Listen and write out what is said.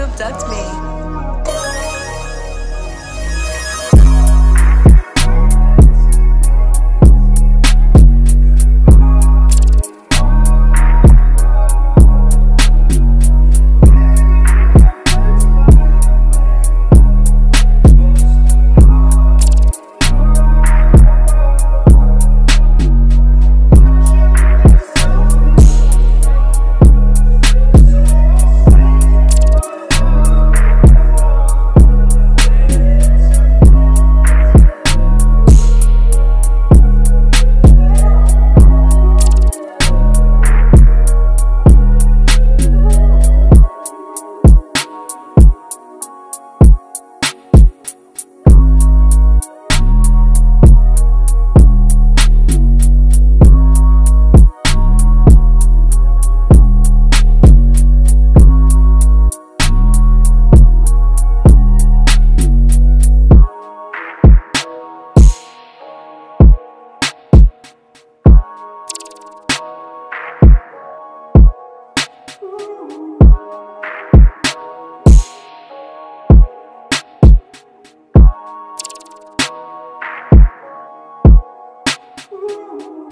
Abduct me? you.